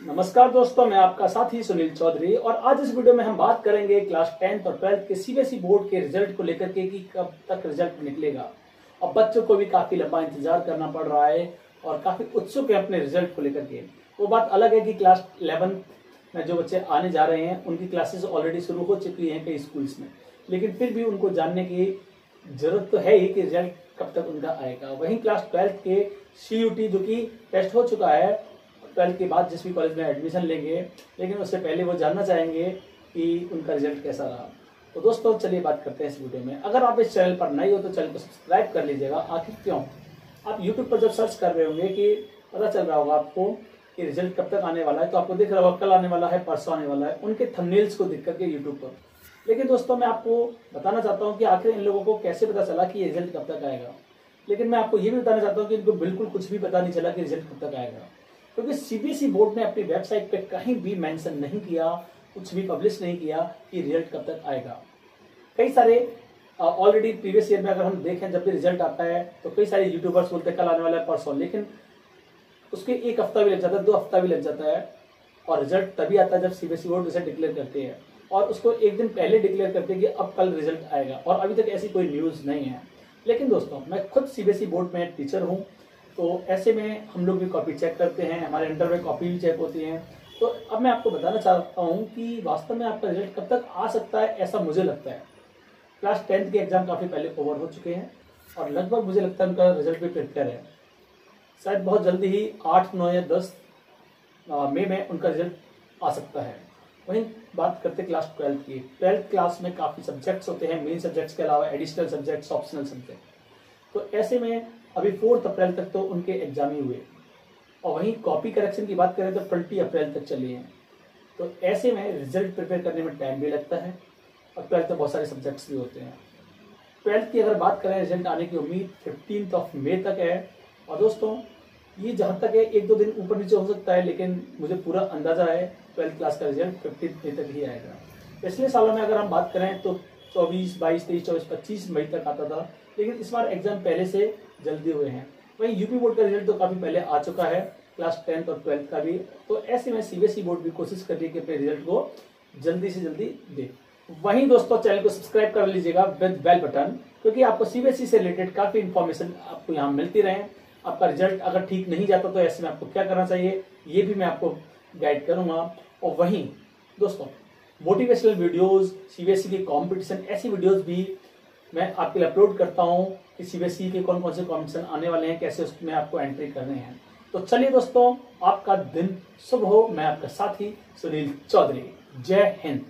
नमस्कार दोस्तों, मैं आपका साथी सुनील चौधरी और आज इस वीडियो में हम बात करेंगे क्लास टेंथ और ट्वेल्थ के सीबीएसई बोर्ड के रिज़ल्ट को लेकर के कि कब तक रिज़ल्ट निकलेगा। और बच्चों को भी काफ़ी लंबा इंतज़ार करना पड़ रहा है और काफ़ी उत्सुक है अपने रिज़ल्ट को लेकर के। वो बात अलग है कि क्लास इलेवंथ में जो बच्चे आने जा रहे हैं, उनकी क्लासेस ऑलरेडी शुरू हो चुकी हैं कई स्कूल्स में। लेकिन फिर भी उनको जानने की ज़रूरत तो है ही कि रिज़ल्ट कब तक उनका आएगा। वहीं क्लास ट्वेल्थ के सीयूटी जो कि टेस्ट हो चुका है ट्वेल्थ के बाद जिस भी कॉलेज में एडमिशन लेंगे, लेकिन उससे पहले वो जानना चाहेंगे कि उनका रिज़ल्ट कैसा रहा। तो दोस्तों, चलिए बात करते हैं इस वीडियो में। अगर आप इस चैनल पर नए हो तो चैनल को सब्सक्राइब कर लीजिएगा। आखिर क्यों? आप यूट्यूब पर जब सर्च कर रहे होंगे कि पता चल रहा होगा आपको कि रिज़ल्ट कब तक आने वाला है तो आपको दिख रहा होगा कल आने वाला है, परसों आने वाला है। उनके थंबनेल्स को दिख करके यूट्यूब पर। लेकिन दोस्तों, मैं आपको बताना चाहता हूँ कि आखिर इन लोगों को कैसे पता चला कि रिज़ल्ट कब तक आएगा। लेकिन मैं आपको ये भी बताना चाहता हूँ कि इनको बिल्कुल कुछ भी पता नहीं चला कि रिज़ल्ट कब तक आएगा। क्योंकि सीबीएसई बोर्ड ने अपनी वेबसाइट पे कहीं भी मेंशन नहीं किया, कुछ भी पब्लिश नहीं किया कि रिज़ल्ट कब तक आएगा। कई सारे ऑलरेडी प्रीवियस ईयर में अगर हम देखें, जब भी रिज़ल्ट आता है तो कई सारे यूट्यूबर्स बोलते कल आने वाला है, परसों। लेकिन उसके एक हफ़्ता भी लग जाता है, दो हफ़्ता भी लग जाता है, और रिज़ल्ट तभी आता है जब सीबीएसई बोर्ड उसे डिक्लेयर करते हैं। और उसको एक दिन पहले डिक्लेयर करते हैं कि अब कल रिज़ल्ट आएगा। और अभी तक ऐसी कोई न्यूज़ नहीं है। लेकिन दोस्तों, मैं खुद सीबीएसई बोर्ड में टीचर हूँ। तो ऐसे में हम लोग भी कॉपी चेक करते हैं, हमारे अंडर में कॉपी भी चेक होती है। तो अब मैं आपको बताना चाहता हूँ कि वास्तव में आपका रिज़ल्ट कब तक आ सकता है, ऐसा मुझे लगता है। क्लास टेंथ के एग्ज़ाम काफ़ी पहले ओवर हो चुके हैं और लगभग मुझे लगता है उनका रिज़ल्ट भी प्रिपेयर है। शायद बहुत जल्दी ही आठ, नौ या दस मई में उनका रिज़ल्ट आ सकता है। वहीं बात करते क्लास ट्वेल्थ की। ट्वेल्थ क्लास में काफ़ी सब्जेक्ट्स होते हैं मेन सब्जेक्ट्स के अलावा एडिशनल सब्जेक्ट्स ऑप्शनल सब्जेक्ट तो ऐसे में अभी फोर्थ अप्रैल तक तो उनके एग्ज़ाम ही हुए। और वहीं कॉपी करेक्शन की बात करें तो ट्वेंटी अप्रैल तक चले हैं। तो ऐसे में रिज़ल्ट प्रिपेयर करने में टाइम भी लगता है और ट्वेल्थ में बहुत सारे सब्जेक्ट्स भी होते हैं। ट्वेल्थ की अगर बात करें, रिज़ल्ट आने की उम्मीद फिफ्टीन ऑफ़ मे तक है। और दोस्तों, ये जहाँ तक है, एक दो दिन ऊपर नीचे हो सकता है, लेकिन मुझे पूरा अंदाज़ा है ट्वेल्थ क्लास का रिज़ल्ट फिफ्टीन मे तक ही आएगा। पिछले सालों में अगर हम बात करें तो चौबीस, बाईस, तेईस, चौबीस, पच्चीस मई तक आता था। लेकिन इस बार एग्ज़ाम पहले से जल्दी हुए हैं। वहीं यूपी बोर्ड का रिज़ल्ट तो काफ़ी पहले आ चुका है क्लास टेंथ और ट्वेल्थ का भी। तो ऐसे में सीबीएसई बोर्ड भी कोशिश कर रही है कि रिज़ल्ट को जल्दी से जल्दी दे। वहीं दोस्तों चैनल को सब्सक्राइब कर लीजिएगा विद बेल बटन क्योंकि आपको सीबीएसई से रिलेटेड काफ़ी इन्फॉर्मेशन आपको यहाँ मिलती रहे। आपका रिज़ल्ट अगर ठीक नहीं जाता तो ऐसे में आपको क्या करना चाहिए, ये भी मैं आपको गाइड करूँगा। और वहीं दोस्तों मोटिवेशनल वीडियोस सीबीएसई की कंपटीशन ऐसी वीडियोस भी मैं आपके लिए अपलोड करता हूँ कि सीबीएसई के कौन कौन से कॉम्पिटिशन आने वाले हैं, कैसे उसमें आपको एंट्री करने हैं। तो चलिए दोस्तों, आपका दिन शुभ हो। मैं आपका साथी सुनील चौधरी। जय हिंद।